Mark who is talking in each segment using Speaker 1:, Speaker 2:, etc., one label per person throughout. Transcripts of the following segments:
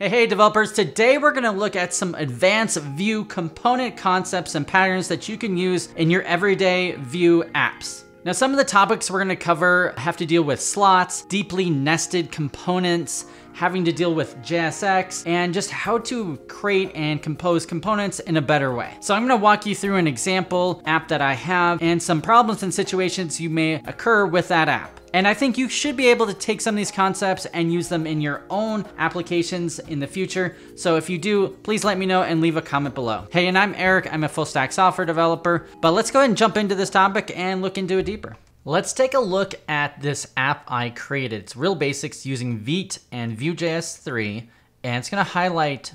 Speaker 1: Hey, hey developers, today we're gonna look at some advanced Vue component concepts and patterns that you can use in your everyday Vue apps. Now, some of the topics we're gonna cover have to deal with slots, deeply nested components, having to deal with JSX, and just how to create and compose components in a better way. So I'm gonna walk you through an example app that I have and some problems and situations you may occur with that app. And I think you should be able to take some of these concepts and use them in your own applications in the future. So if you do, please let me know and leave a comment below. Hey, and I'm Erik, I'm a full stack software developer, but let's go ahead and jump into this topic and look into it deeper. Let's take a look at this app I created. It's real basics using Vite and Vue.js 3, and it's gonna highlight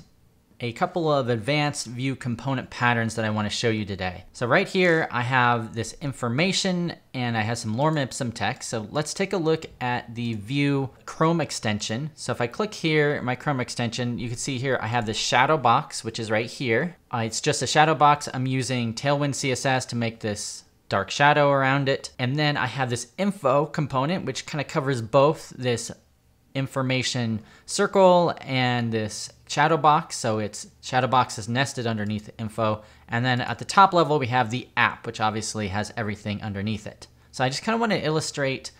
Speaker 1: a couple of advanced Vue component patterns that I want to show you today. So right here, I have this information and I have some lorem ipsum text. So let's take a look at the Vue Chrome extension. So if I click here, my Chrome extension, you can see here I have this shadow box, which is right here. Uh, it's just a shadow box. I'm using Tailwind CSS to make this dark shadow around it. And then I have this info component, which kind of covers both this information circle and this shadow box. So it's shadow box is nested underneath info. And then at the top level, we have the app, which obviously has everything underneath it. So I just kind of want to illustrate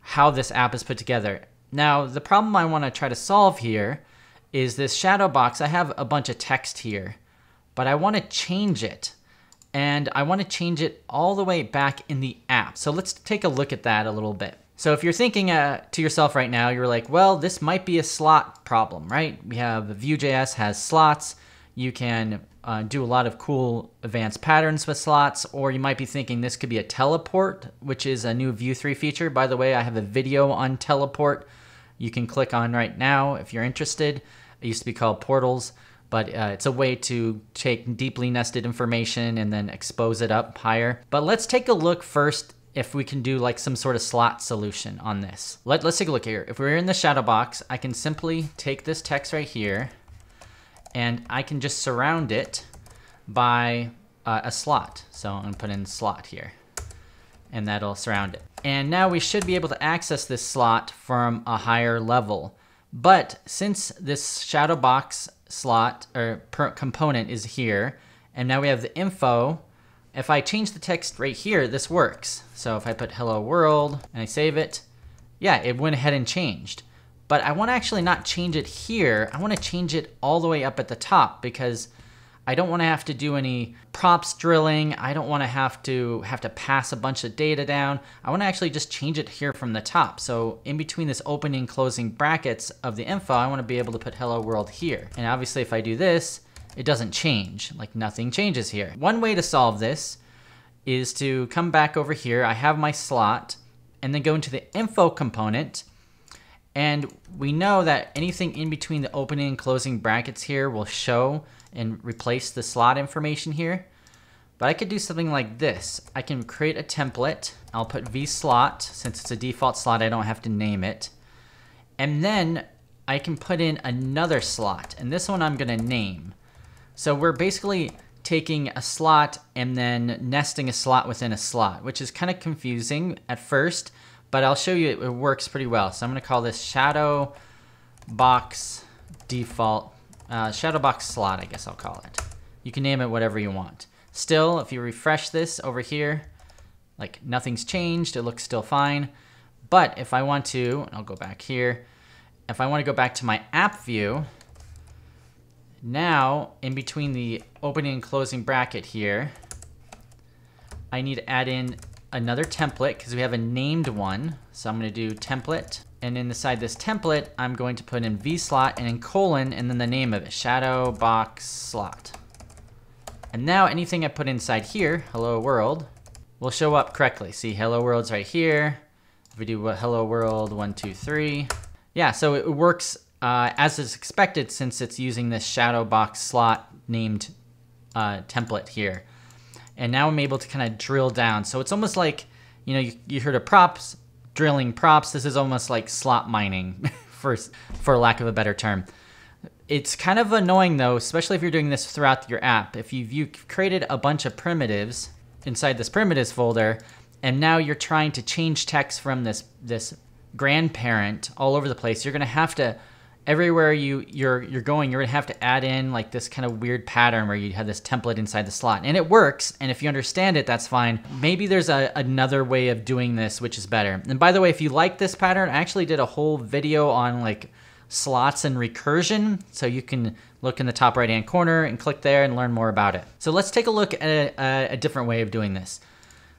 Speaker 1: how this app is put together. Now, the problem I want to try to solve here is this shadow box. I have a bunch of text here, but I want to change it. And I want to change it all the way back in the app. So let's take a look at that a little bit. So if you're thinking uh, to yourself right now, you're like, well, this might be a slot problem, right? We have Vue.js has slots. You can uh, do a lot of cool advanced patterns with slots, or you might be thinking this could be a teleport, which is a new Vue 3 feature. By the way, I have a video on teleport you can click on right now if you're interested. It used to be called portals, but uh, it's a way to take deeply nested information and then expose it up higher. But let's take a look first if we can do like some sort of slot solution on this. Let, let's take a look here. If we're in the shadow box, I can simply take this text right here and I can just surround it by uh, a slot. So I'm gonna put in slot here and that'll surround it. And now we should be able to access this slot from a higher level. But since this shadow box slot or component is here, and now we have the info if I change the text right here, this works. So if I put hello world and I save it, yeah, it went ahead and changed. But I want to actually not change it here. I want to change it all the way up at the top because I don't want to have to do any props drilling. I don't want to have to have to pass a bunch of data down. I want to actually just change it here from the top. So in between this opening closing brackets of the info, I want to be able to put hello world here. And obviously if I do this, it doesn't change, like nothing changes here. One way to solve this is to come back over here. I have my slot and then go into the info component. And we know that anything in between the opening and closing brackets here will show and replace the slot information here. But I could do something like this. I can create a template. I'll put v-slot, since it's a default slot, I don't have to name it. And then I can put in another slot, and this one I'm gonna name. So we're basically taking a slot and then nesting a slot within a slot, which is kind of confusing at first, but I'll show you it, works pretty well. So I'm gonna call this shadow box default, uh, shadow box slot, I guess I'll call it. You can name it whatever you want. Still, if you refresh this over here, like nothing's changed, it looks still fine. But if I want to, I'll go back here. If I want to go back to my app view, now, in between the opening and closing bracket here, I need to add in another template because we have a named one. So I'm going to do template. And inside this template, I'm going to put in v-slot and in colon and then the name of it, shadow box slot. And now anything I put inside here, hello world, will show up correctly. See, hello world's right here. If we do what hello world, one, two, three. Yeah, so it works uh, as is expected since it's using this shadow box slot named uh, template here. And now I'm able to kind of drill down. So it's almost like, you know, you, you heard of props, drilling props. This is almost like slot mining, for, for lack of a better term. It's kind of annoying though, especially if you're doing this throughout your app. If you've, you've created a bunch of primitives inside this primitives folder, and now you're trying to change text from this, this grandparent all over the place, you're gonna have to everywhere you you're you're going, you're gonna have to add in like this kind of weird pattern where you have this template inside the slot, and it works. And if you understand it, that's fine. Maybe there's a, another way of doing this which is better. And by the way, if you like this pattern, I actually did a whole video on like slots and recursion, so you can look in the top right hand corner and click there and learn more about it. So let's take a look at a, a different way of doing this.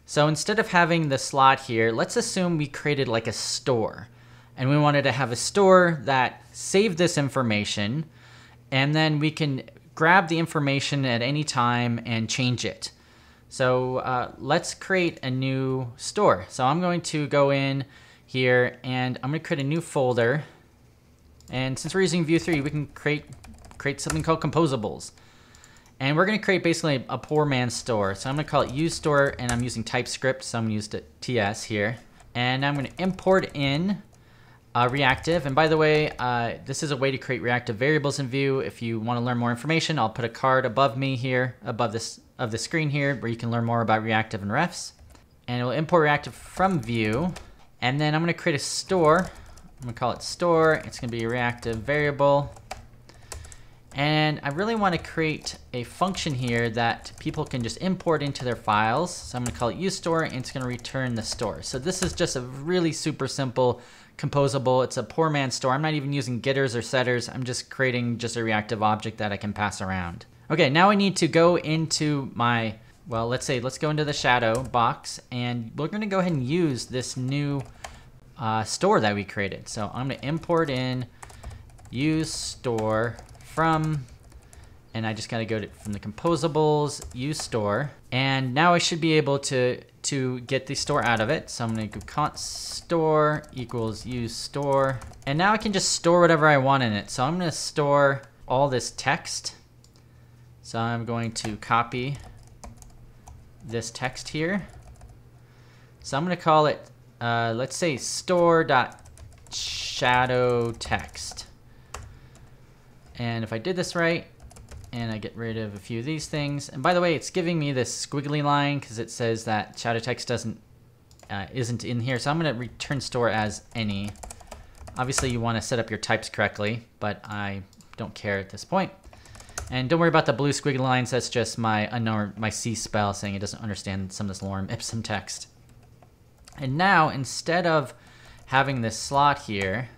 Speaker 1: So instead of having the slot here, let's assume we created like a store and we wanted to have a store that saved this information and then we can grab the information at any time and change it. So uh, let's create a new store. So I'm going to go in here and I'm going to create a new folder. And since we're using Vue 3, we can create create something called composables. And we're going to create basically a poor man's store. So I'm going to call it use store and I'm using TypeScript. So I'm gonna use TS here. And I'm going to import in uh, reactive. And by the way, uh, this is a way to create reactive variables in Vue. If you want to learn more information, I'll put a card above me here, above this of the screen here, where you can learn more about reactive and refs. And it will import reactive from Vue. And then I'm going to create a store. I'm going to call it store. It's going to be a reactive variable. And I really want to create a function here that people can just import into their files. So I'm going to call it useStore, and it's going to return the store. So this is just a really super simple composable. It's a poor man's store. I'm not even using getters or setters. I'm just creating just a reactive object that I can pass around. Okay, now I need to go into my, well, let's say, let's go into the shadow box, and we're going to go ahead and use this new uh, store that we created. So I'm going to import in use store from, and I just gotta go to, from the composables, use store. And now I should be able to, to get the store out of it. So I'm gonna go const store equals use store. And now I can just store whatever I want in it. So I'm gonna store all this text. So I'm going to copy this text here. So I'm gonna call it, uh, let's say store dot shadow text. And if I did this right, and I get rid of a few of these things, and by the way, it's giving me this squiggly line because it says that shadow text doesn't uh, isn't in here. So I'm going to return store as any. Obviously, you want to set up your types correctly, but I don't care at this point. And don't worry about the blue squiggly lines. That's just my unknown, my C spell saying it doesn't understand some of this lorem ipsum text. And now, instead of having this slot here,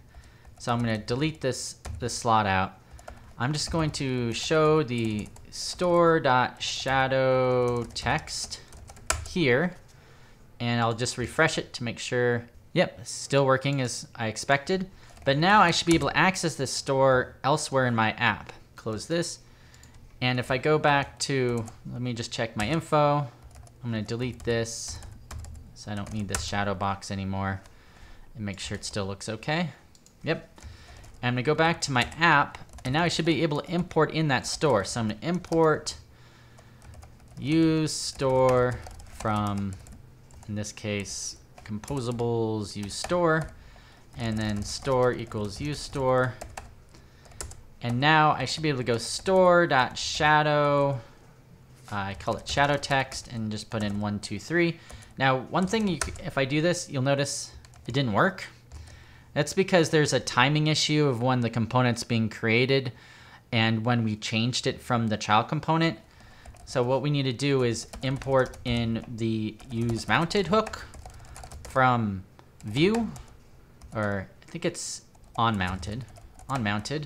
Speaker 1: so I'm going to delete this, this slot out. I'm just going to show the store.shadow text here and I'll just refresh it to make sure, yep, still working as I expected. But now I should be able to access this store elsewhere in my app. Close this. And if I go back to, let me just check my info. I'm gonna delete this so I don't need this shadow box anymore and make sure it still looks okay. Yep. And I'm gonna go back to my app and now I should be able to import in that store. So I'm gonna import use store from, in this case, composables use store, and then store equals use store. And now I should be able to go store.shadow, uh, I call it shadow text, and just put in one, two, three. Now, one thing, you, if I do this, you'll notice it didn't work. That's because there's a timing issue of when the component's being created and when we changed it from the child component. So what we need to do is import in the use mounted hook from Vue, or I think it's on mounted, on mounted.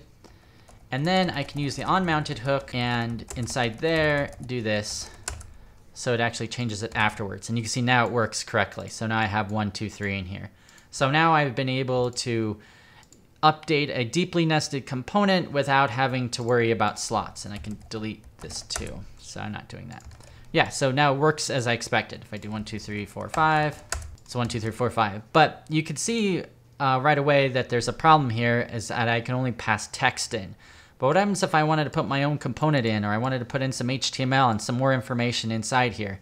Speaker 1: And then I can use the on mounted hook and inside there do this so it actually changes it afterwards. And you can see now it works correctly. So now I have one, two, three in here. So now I've been able to update a deeply nested component without having to worry about slots. And I can delete this too. So I'm not doing that. Yeah, so now it works as I expected. If I do one, two, three, four, five, it's one, two, three, four, five. But you can see uh, right away that there's a problem here is that I can only pass text in. But what happens if I wanted to put my own component in or I wanted to put in some HTML and some more information inside here?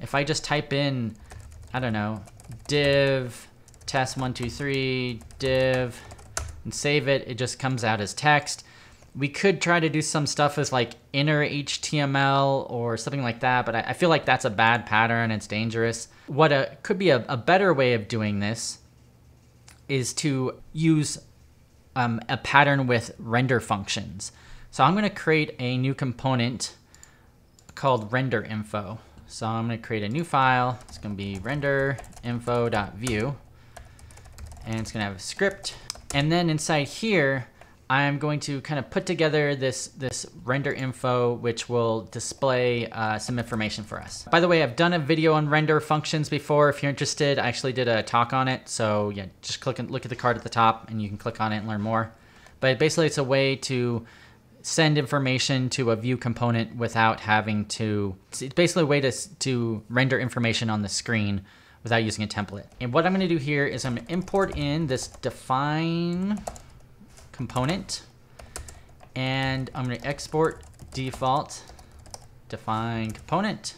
Speaker 1: If I just type in, I don't know, div test one, two, three, div, and save it. It just comes out as text. We could try to do some stuff as like inner HTML or something like that, but I, I feel like that's a bad pattern. It's dangerous. What a, could be a, a better way of doing this is to use um, a pattern with render functions. So I'm going to create a new component called render info. So I'm going to create a new file. It's going to be render info.vue. And it's to have a script. And then inside here, I'm going to kind of put together this, this render info, which will display uh, some information for us. By the way, I've done a video on render functions before. If you're interested, I actually did a talk on it. So yeah, just click and look at the card at the top and you can click on it and learn more. But basically it's a way to send information to a Vue component without having to, it's basically a way to, to render information on the screen without using a template. And what I'm gonna do here is I'm gonna import in this define component and I'm to export default define component.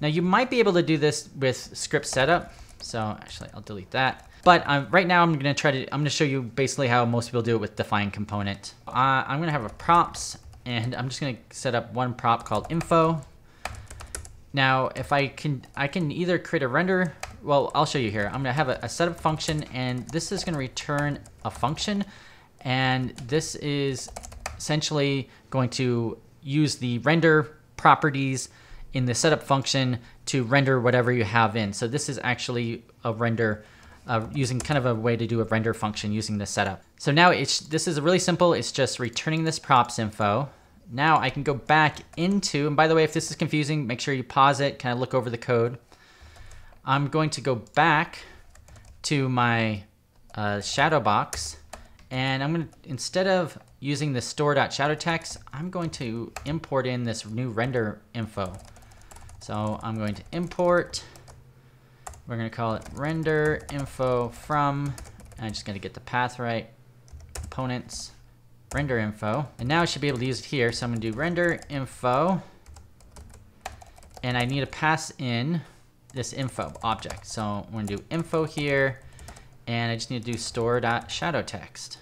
Speaker 1: Now you might be able to do this with script setup. So actually I'll delete that. But right now I'm going to try to, I'm to show you basically how most people do it with define component. Uh, I'm going to have a props and I'm just going to set up one prop called info. Now, if I can, I can either create a render well, I'll show you here. I'm gonna have a, a setup function and this is gonna return a function and this is essentially going to use the render properties in the setup function to render whatever you have in. So this is actually a render uh, using kind of a way to do a render function using the setup. So now it's this is really simple. It's just returning this props info. Now I can go back into, and by the way, if this is confusing, make sure you pause it, kind of look over the code. I'm going to go back to my uh, shadow box and I'm going to, instead of using the store.shadow text, I'm going to import in this new render info. So I'm going to import, we're going to call it render info from, I'm just going to get the path right, components, render info. And now I should be able to use it here. So I'm to do render info, and I need to pass in this info object. So I'm gonna do info here, and I just need to do store dot shadow text.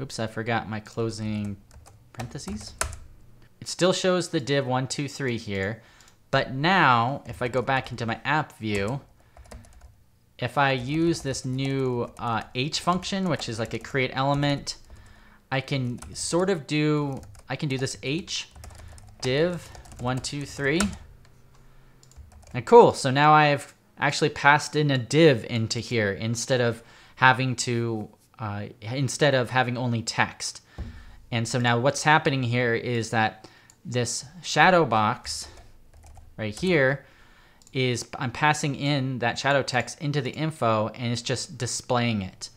Speaker 1: Oops, I forgot my closing parentheses. It still shows the div one, two, three here, but now if I go back into my app view, if I use this new uh, H function, which is like a create element, I can sort of do, I can do this H div one, two, three, and cool, so now I've actually passed in a div into here instead of having to, uh, instead of having only text. And so now what's happening here is that this shadow box right here is I'm passing in that shadow text into the info and it's just displaying it,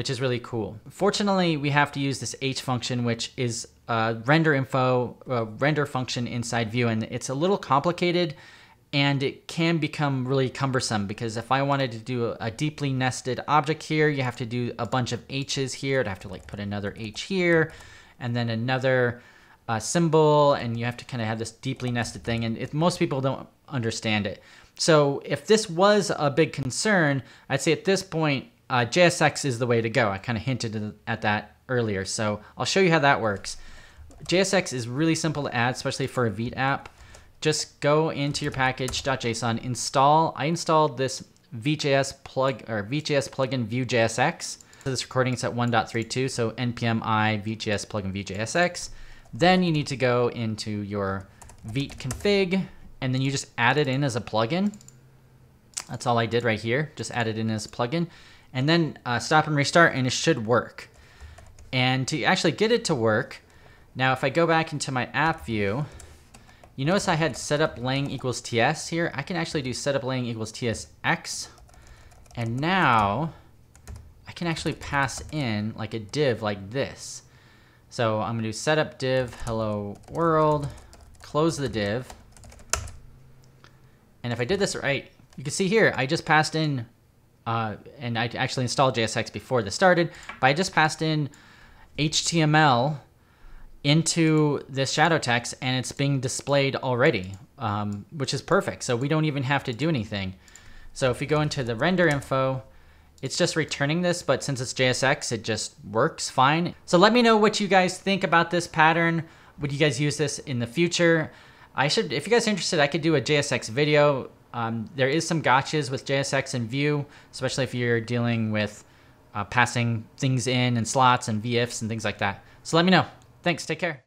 Speaker 1: which is really cool. Fortunately, we have to use this H function, which is a render info, render function inside Vue, and it's a little complicated and it can become really cumbersome because if I wanted to do a deeply nested object here, you have to do a bunch of H's here. I'd have to like put another H here and then another uh, symbol and you have to kind of have this deeply nested thing and if most people don't understand it. So if this was a big concern, I'd say at this point, uh, JSX is the way to go. I kind of hinted at that earlier. So I'll show you how that works. JSX is really simple to add, especially for a Vite app just go into your package.json, install. I installed this VJS plug or VJS plugin Vue.jsx. So this recording is at 1.32, so npm i VJS plugin Vue.jsx. Then you need to go into your Vite config, and then you just add it in as a plugin. That's all I did right here, just add it in as a plugin. And then uh, stop and restart, and it should work. And to actually get it to work, now if I go back into my app view, you notice I had setup lang equals ts here. I can actually do setup lang equals tsx. And now I can actually pass in like a div like this. So I'm gonna do setup div hello world, close the div. And if I did this right, you can see here, I just passed in, uh, and I actually installed JSX before this started, but I just passed in HTML into this shadow text and it's being displayed already, um, which is perfect. So we don't even have to do anything. So if you go into the render info, it's just returning this, but since it's JSX, it just works fine. So let me know what you guys think about this pattern. Would you guys use this in the future? I should, if you guys are interested, I could do a JSX video. Um, there is some gotchas with JSX and Vue, especially if you're dealing with uh, passing things in and slots and v-ifs and things like that. So let me know. Thanks. Take care.